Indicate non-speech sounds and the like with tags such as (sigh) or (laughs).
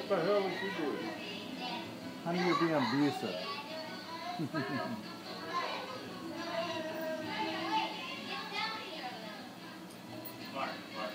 what the hell is she doing? Honey, you're being abusive. (laughs) Mark, Mark.